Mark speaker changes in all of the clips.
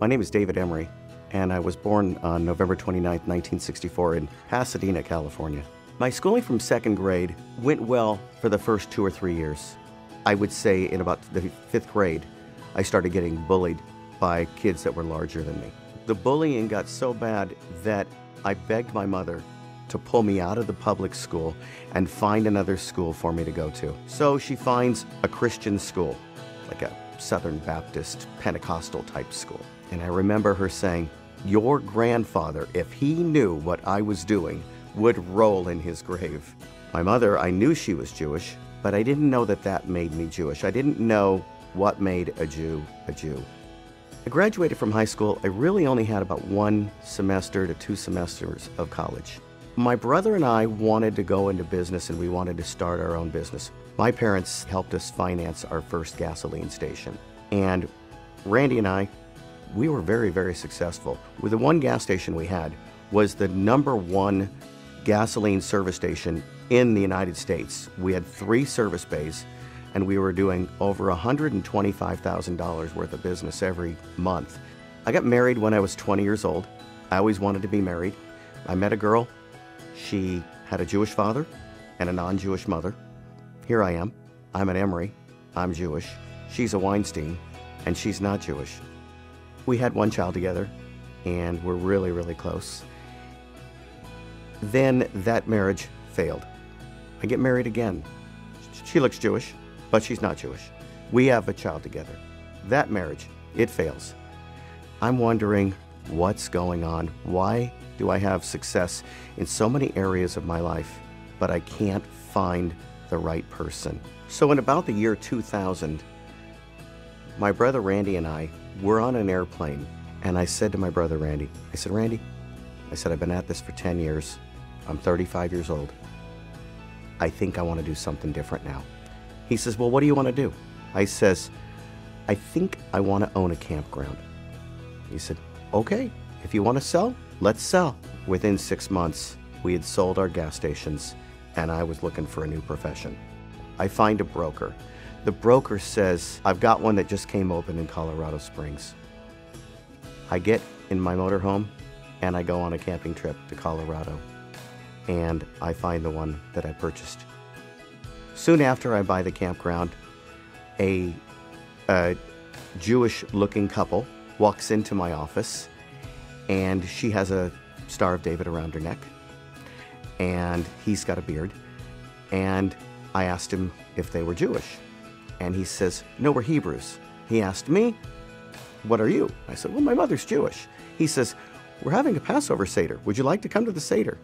Speaker 1: My name is David Emery, and I was born on November 29, 1964, in Pasadena, California. My schooling from second grade went well for the first two or three years. I would say in about the fifth grade, I started getting bullied by kids that were larger than me. The bullying got so bad that I begged my mother to pull me out of the public school and find another school for me to go to. So she finds a Christian school, like a Southern Baptist Pentecostal type school. And I remember her saying, Your grandfather, if he knew what I was doing, would roll in his grave. My mother, I knew she was Jewish, but I didn't know that that made me Jewish. I didn't know what made a Jew a Jew. I graduated from high school. I really only had about one semester to two semesters of college. My brother and I wanted to go into business and we wanted to start our own business. My parents helped us finance our first gasoline station. And Randy and I, we were very, very successful. With the one gas station we had was the number one gasoline service station in the United States. We had three service bays and we were doing over $125,000 worth of business every month. I got married when I was 20 years old. I always wanted to be married. I met a girl. She had a Jewish father and a non Jewish mother. Here I am. I'm an Emery. I'm Jewish. She's a Weinstein, and she's not Jewish. We had one child together, and we're really, really close. Then that marriage failed. I get married again. She looks Jewish, but she's not Jewish. We have a child together. That marriage, it fails. I'm wondering what's going on. Why do I have success in so many areas of my life, but I can't find the right person? So, in about the year 2000, my brother Randy and I were on an airplane, and I said to my brother Randy, I said, Randy, I said, I've been at this for 10 years. I'm 35 years old. I think I want to do something different now. He says, Well, what do you want to do? I says, I think I want to own a campground. He said, Okay, if you want to sell, let's sell. Within six months, we had sold our gas stations and I was looking for a new profession. I find a broker. The broker says, I've got one that just came open in Colorado Springs. I get in my motorhome and I go on a camping trip to Colorado and I find the one that I purchased. Soon after I buy the campground, a, a Jewish looking couple walks into my office and she has a Star of David around her neck and he's got a beard. And I asked him if they were Jewish. And he says, No, we're Hebrews. He asked me, What are you? I said, Well, my mother's Jewish. He says, We're having a Passover Seder. Would you like to come to the Seder?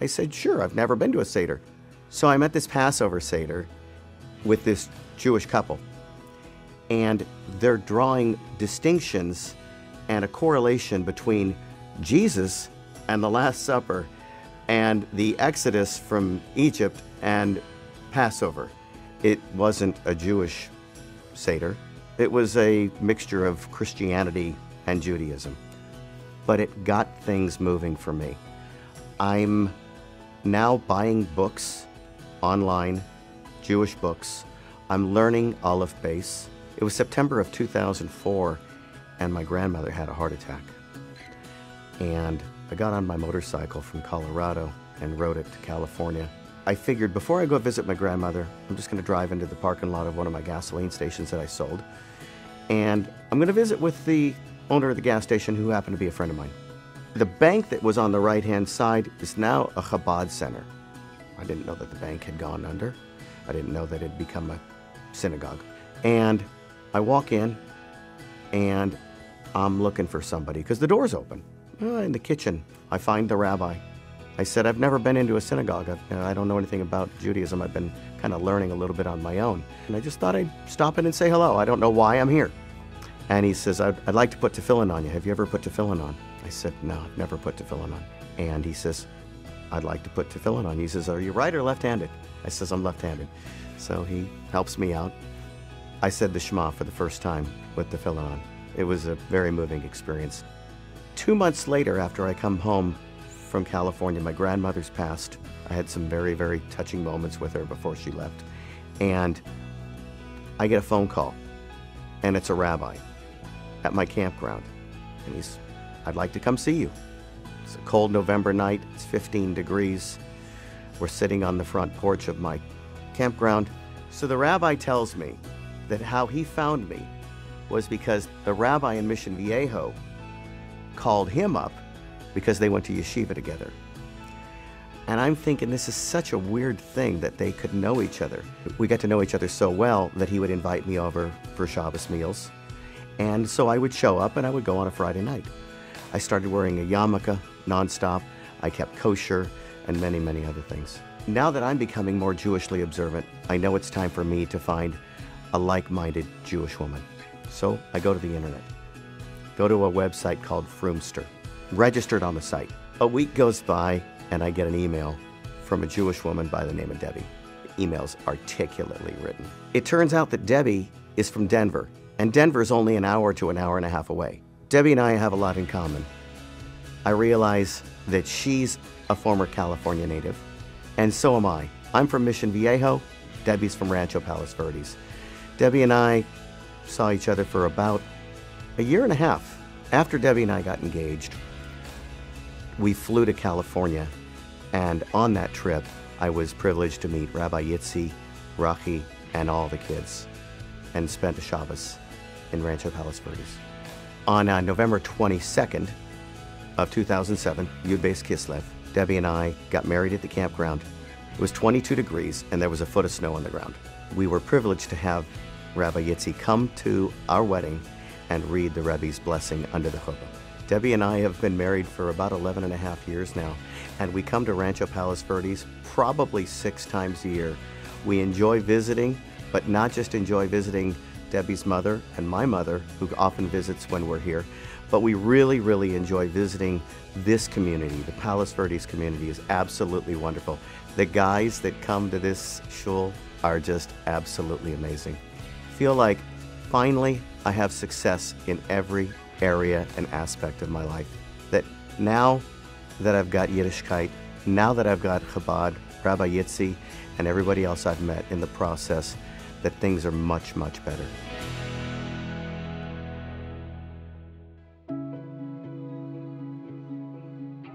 Speaker 1: I said, Sure, I've never been to a Seder. So I'm at this Passover Seder with this Jewish couple. And they're drawing distinctions and a correlation between Jesus and the Last Supper and the Exodus from Egypt and Passover. It wasn't a Jewish Seder, it was a mixture of Christianity and Judaism. But it got things moving for me. I'm now buying books online, Jewish books. I'm learning Aleph Beis. It was September of 2004, and my grandmother had a heart attack. And I got on my motorcycle from Colorado and rode it to California. I figured before I go visit my grandmother, I'm just going to drive into the parking lot of one of my gasoline stations that I sold. And I'm going to visit with the owner of the gas station who happened to be a friend of mine. The bank that was on the right hand side is now a Chabad center. I didn't know that the bank had gone under. I didn't know that it had become a synagogue. And I walk in and I'm looking for somebody because the door's open. In the kitchen, I find the rabbi. I said, I've never been into a synagogue. I've, uh, I don't know anything about Judaism. I've been kind of learning a little bit on my own. And I just thought I'd stop in and say hello. I don't know why I'm here. And he says, I'd, I'd like to put tefillin on you. Have you ever put tefillin on? I said, No, I've never put tefillin on. And he says, I'd like to put tefillin on. He says, Are you right or left handed? I says, I'm left handed. So he helps me out. I said the Shema for the first time with tefillin on. It was a very moving experience. Two months later, after I come home from California, my grandmother's passed. I had some very, very touching moments with her before she left. And I get a phone call, and it's a rabbi. at my campground. And he's, I'd like to come see you. It's a cold November night, it's 15 degrees. We're sitting on the front porch of my campground. So the rabbi tells me that how he found me was because the rabbi in Mission Viejo called him up because they went to yeshiva together. And I'm thinking this is such a weird thing that they could know each other. We got to know each other so well that he would invite me over for Shabbos meals. And so I would show up and I would go on a Friday night. I started wearing a yarmulke nonstop. I kept kosher and many, many other things. Now that I'm becoming more Jewishly observant, I know it's time for me to find a like minded Jewish woman. So I go to the internet, go to a website called Frumster, registered on the site. A week goes by and I get an email from a Jewish woman by the name of Debbie. The email's articulately written. It turns out that Debbie is from Denver, and Denver is only an hour to an hour and a half away. Debbie and I have a lot in common. I realize that she's a former California native, and so am I. I'm from Mission Viejo, Debbie's from Rancho Palos Verdes. Debbie and I saw each other for about a year and a half. After Debbie and I got engaged, we flew to California, and on that trip, I was privileged to meet Rabbi Yitzi, Rachi, and all the kids, and spent a Shabbos in Rancho Palos Verdes. On uh, November 22nd of 2007, Yud Beis Kislev, Debbie and I got married at the campground. It was 22 degrees, and there was a foot of snow on the ground. We were privileged to have Rabbi Yitzi come to our wedding and read the Rebbe's blessing under the chuppah. Debbie and I have been married for about 11 and a half years now, and we come to Rancho Palos Verdes probably six times a year. We enjoy visiting, but not just enjoy visiting Debbie's mother and my mother, who often visits when we're here, but we really, really enjoy visiting this community. The Palos Verdes community is absolutely wonderful. The guys that come to this shul are just absolutely amazing. Feel like finally I have success in every area and aspect of my life. That now that I've got Yiddishkeit, now that I've got Chabad, Rabbi Yitzi, and everybody else I've met in the process, that things are much, much better.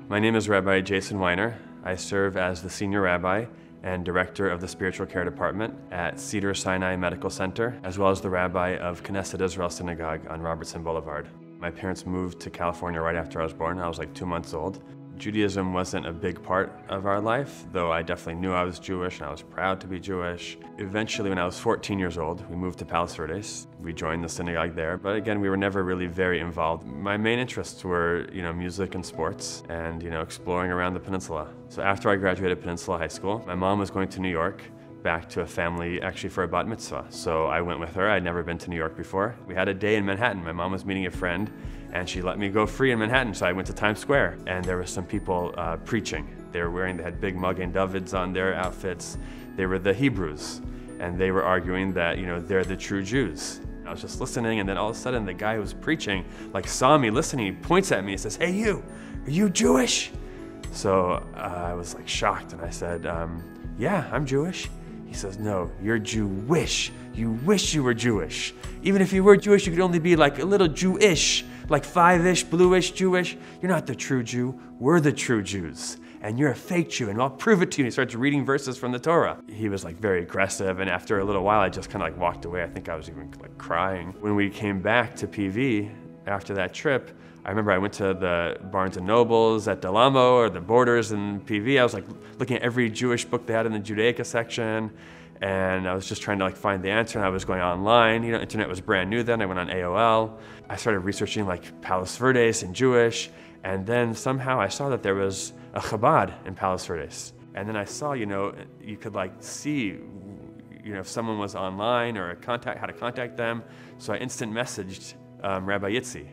Speaker 2: My name is Rabbi Jason Weiner. I serve as the senior rabbi and director of the spiritual care department at Cedar Sinai Medical Center, as well as the rabbi of Knesset Israel Synagogue on Robertson Boulevard. My parents moved to California right after I was born. I was like two months old. Judaism wasn't a big part of our life, though I definitely knew I was Jewish and I was proud to be Jewish. Eventually, when I was 14 years old, we moved to Palos Verdes. We joined the synagogue there, but again, we were never really very involved. My main interests were, you know, music and sports and, you know, exploring around the peninsula. So after I graduated Peninsula High School, my mom was going to New York back to a family actually for a bat mitzvah. So I went with her. I'd never been to New York before. We had a day in Manhattan. My mom was meeting a friend and she let me go free in Manhattan. So I went to Times Square and there were some people uh, preaching. They were wearing, they had big Magen Davids on their outfits. They were the Hebrews and they were arguing that, you know, they're the true Jews. I was just listening and then all of a sudden the guy who was preaching like saw me listening. He points at me and says, hey you, are you Jewish? So uh, I was like shocked and I said, um, yeah, I'm Jewish. He says, No, you're Jewish. You wish you were Jewish. Even if you were Jewish, you could only be like a little Jewish, like five ish, bluish Jewish. You're not the true Jew. We're the true Jews. And you're a fake Jew, and I'll prove it to you. And he starts reading verses from the Torah. He was like very aggressive, and after a little while, I just kind of like walked away. I think I was even like crying. When we came back to PV after that trip, I remember I went to the Barnes and Nobles at Del Amo or the Borders in PV. I was like looking at every Jewish book they had in the Judaica section, and I was just trying to like find the answer. And I was going online. You know, internet was brand new then. I went on AOL. I started researching like Palos Verdes and Jewish, and then somehow I saw that there was a Chabad in Palos Verdes. And then I saw, you know, you could like see, you know, if someone was online or contact, how to contact them. So I instant messaged um, Rabbi Yitzi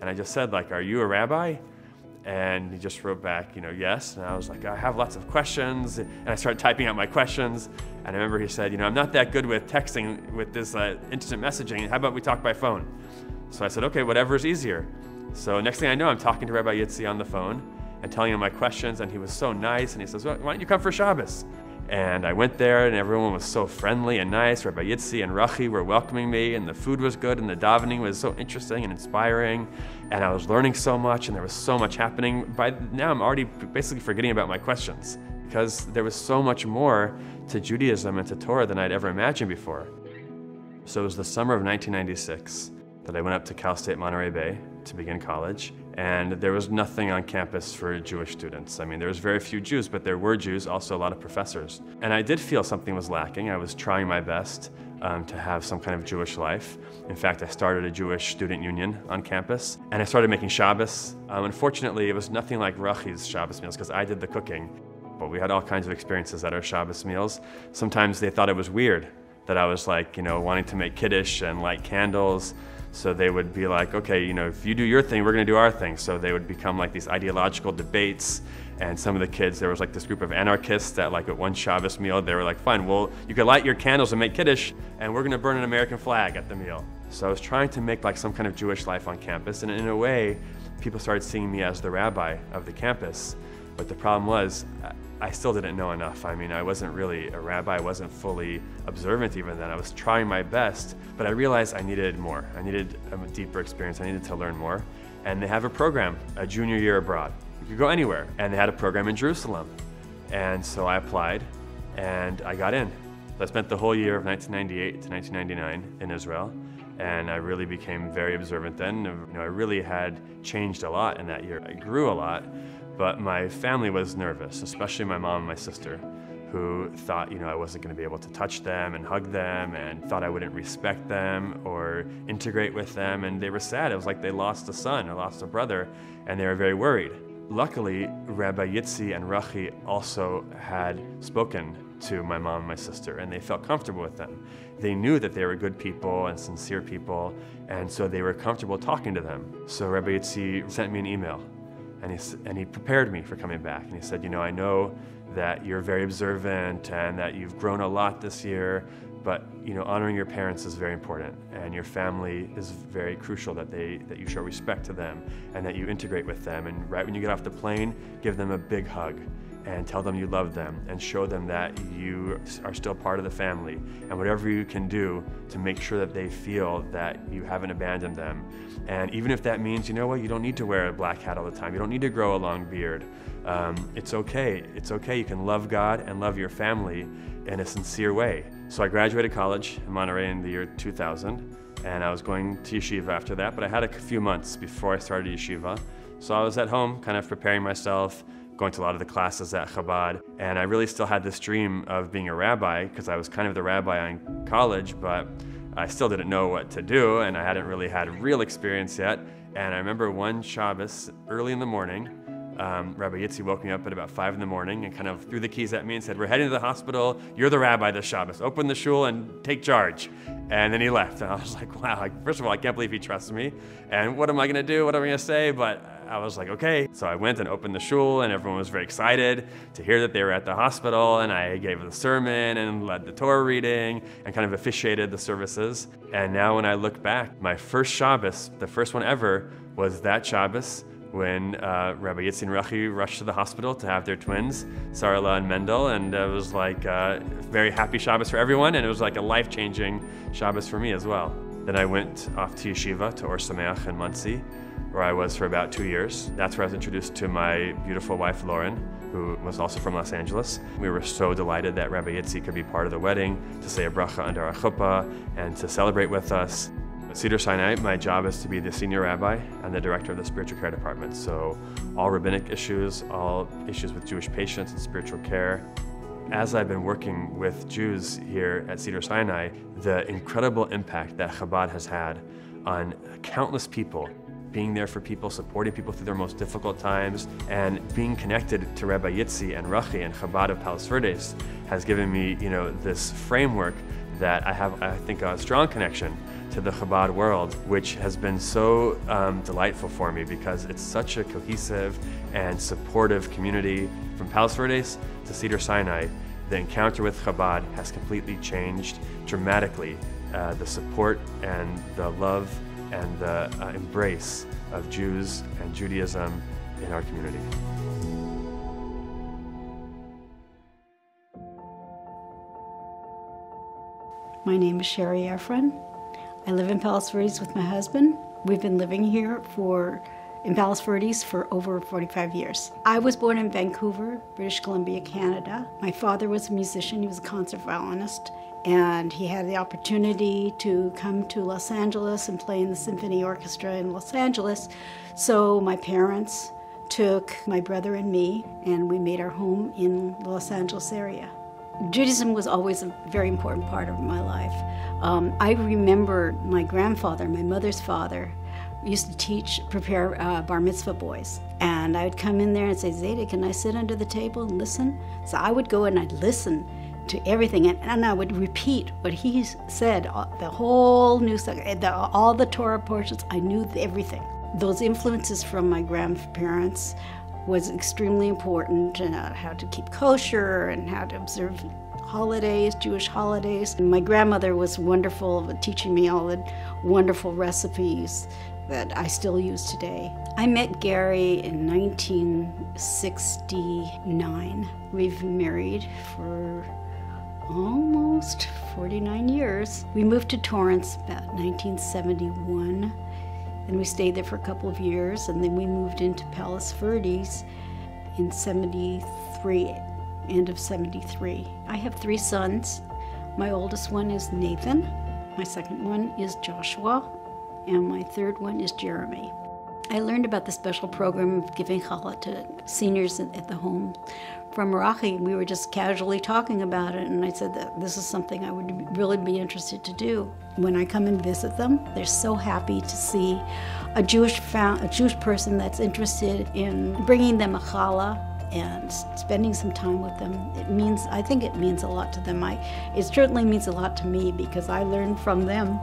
Speaker 2: and I just said, like, are you a rabbi? And he just wrote back, you know, yes. And I was like, I have lots of questions. And I started typing out my questions. And I remember he said, you know, I'm not that good with texting with this uh, instant messaging. How about we talk by phone? So I said, okay, whatever is easier. So next thing I know, I'm talking to Rabbi Yitzi on the phone and telling him my questions. And he was so nice. And he says, well, why don't you come for Shabbos? And I went there, and everyone was so friendly and nice. Rabbi Yitzi and Rachi were welcoming me, and the food was good, and the davening was so interesting and inspiring. And I was learning so much, and there was so much happening. By now, I'm already basically forgetting about my questions because there was so much more to Judaism and to Torah than I'd ever imagined before. So it was the summer of 1996 that I went up to Cal State Monterey Bay to begin college and there was nothing on campus for Jewish students. I mean, there was very few Jews, but there were Jews, also a lot of professors. And I did feel something was lacking. I was trying my best um, to have some kind of Jewish life. In fact, I started a Jewish student union on campus, and I started making Shabbos. Um, unfortunately, it was nothing like Rachi's Shabbos meals because I did the cooking. But we had all kinds of experiences at our Shabbos meals. Sometimes they thought it was weird that I was like, you know, wanting to make kiddush and light candles. So they would be like, okay, you know, if you do your thing, we're going to do our thing. So they would become like these ideological debates. And some of the kids, there was like this group of anarchists that, like, at one Shabbos meal, they were like, fine, well, you could light your candles and make kiddush, and we're going to burn an American flag at the meal. So I was trying to make like some kind of Jewish life on campus. And in a way, people started seeing me as the rabbi of the campus. But the problem was, I still didn't know enough. I mean, I wasn't really a rabbi, I wasn't fully observant even then. I was trying my best, but I realized I needed more. I needed a deeper experience, I needed to learn more. And they have a program, a junior year abroad. You could go anywhere. And they had a program in Jerusalem. And so I applied and I got in. I spent the whole year of 1998 to 1999 in Israel and I really became very observant then. You know, I really had changed a lot in that year. I grew a lot, but my family was nervous, especially my mom and my sister, who thought, you know, I wasn't going to be able to touch them and hug them and thought I wouldn't respect them or integrate with them. And they were sad. It was like they lost a son or lost a brother, and they were very worried. Luckily, Rabbi Yitzi and Rachi also had spoken to my mom and my sister, and they felt comfortable with them. They knew that they were good people and sincere people, and so they were comfortable talking to them. So Rabbi Yitzi sent me an email and he, and he prepared me for coming back. And he said, You know, I know that you're very observant and that you've grown a lot this year, but you know, honoring your parents is very important, and your family is very crucial that they that you show respect to them and that you integrate with them. And right when you get off the plane, give them a big hug and tell them you love them and show them that you are still part of the family and whatever you can do to make sure that they feel that you haven't abandoned them. And even if that means, you know what, you don't need to wear a black hat all the time, you don't need to grow a long beard. Um, it's okay. It's okay. You can love God and love your family in a sincere way. So I graduated college in Monterey in the year 2000, and I was going to yeshiva after that, but I had a few months before I started yeshiva. So I was at home, kind of preparing myself, going to a lot of the classes at Chabad, and I really still had this dream of being a rabbi because I was kind of the rabbi in college, but I still didn't know what to do, and I hadn't really had real experience yet. And I remember one Shabbos early in the morning, um, Rabbi Yitzi woke me up at about five in the morning and kind of threw the keys at me and said, "We're heading to the hospital. You're the rabbi this Shabbos. Open the shul and take charge." And then he left, and I was like, "Wow! First of all, I can't believe he trusts me. And what am I going to do? What am I going to say?" But I was like, "Okay." So I went and opened the shul, and everyone was very excited to hear that they were at the hospital. And I gave the sermon and led the Torah reading and kind of officiated the services. And now, when I look back, my first Shabbos, the first one ever, was that Shabbos when uh, Rabbi Yitzin Rachi rushed to the hospital to have their twins, Sarala and Mendel, and it was like a uh, very happy Shabbos for everyone, and it was like a life-changing Shabbos for me as well. Then I went off to yeshiva to Or Sameach in Monsey, where I was for about two years. That's where I was introduced to my beautiful wife Lauren, who was also from Los Angeles. We were so delighted that Rabbi Yitzi could be part of the wedding, to say a bracha under our chuppah, and to celebrate with us. At Cedar Sinai, my job is to be the senior rabbi and the director of the spiritual care department. So, all rabbinic issues, all issues with Jewish patients and spiritual care. As I've been working with Jews here at Cedar Sinai, the incredible impact that Chabad has had on countless people being there for people, supporting people through their most difficult times, and being connected to Rabbi Yitzi and Rachi and Chabad of Palos Verdes has given me, you know, this framework that I have, I think, a strong connection to the Chabad world, which has been so um, delightful for me because it's such a cohesive and supportive community. From Palos Verdes to Cedar Sinai, the encounter with Chabad has completely changed dramatically uh, the support and the love and the uh, embrace of Jews and Judaism in our community.
Speaker 3: My name is Sherry Efron. I live in Palisades with my husband. We've been living here for in Palos Verdes for over 45 years. I was born in Vancouver, British Columbia, Canada. My father was a musician, he was a concert violinist, and he had the opportunity to come to Los Angeles and play in the symphony orchestra in Los Angeles. So my parents took my brother and me, and we made our home in the Los Angeles area. Judaism was always a very important part of my life. Um, I remember my grandfather, my mother's father, used to teach, prepare uh, bar mitzvah boys. And I would come in there and say, Zeyde, can I sit under the table and listen? So I would go and I'd listen to everything, and, and I would repeat what he said, uh, the whole new, the, all the Torah portions. I knew everything. Those influences from my grandparents was extremely important, and uh, how to keep kosher and how to observe holidays, Jewish holidays. And my grandmother was wonderful teaching me all the wonderful recipes that I still use today. I met Gary in 1969. We've married for almost 49 years. We moved to Torrance about 1971 and we stayed there for a couple of years and then we moved into Palos Verdes in 73, end of 73. I have three sons. My oldest one is Nathan, my second one is Joshua, and my third one is Jeremy. I learned about the special program of giving challah to seniors at the home from Merachi. We were just casually talking about it, and I said that this is something I would really be interested to do. When I come and visit them, they're so happy to see a Jewish a Jewish person that's interested in bringing them a challah and spending some time with them. It means I think it means a lot to them. I it certainly means a lot to me because I learned from them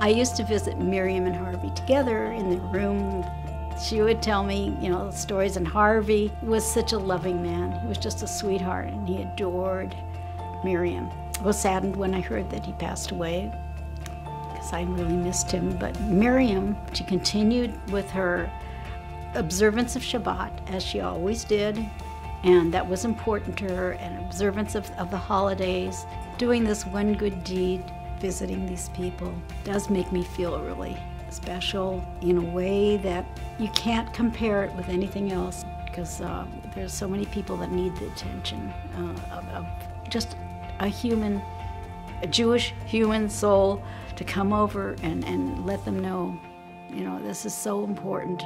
Speaker 3: I used to visit Miriam and Harvey together in the room. She would tell me, you know, stories, and Harvey was such a loving man. He was just a sweetheart, and he adored Miriam. I was saddened when I heard that he passed away because I really missed him. But Miriam, she continued with her observance of Shabbat, as she always did, and that was important to her, and observance of, of the holidays, doing this one good deed visiting these people does make me feel really special in a way that you can't compare it with anything else because uh, there's so many people that need the attention uh, of, of just a human, a Jewish human soul to come over and, and let them know, you know, this is so important.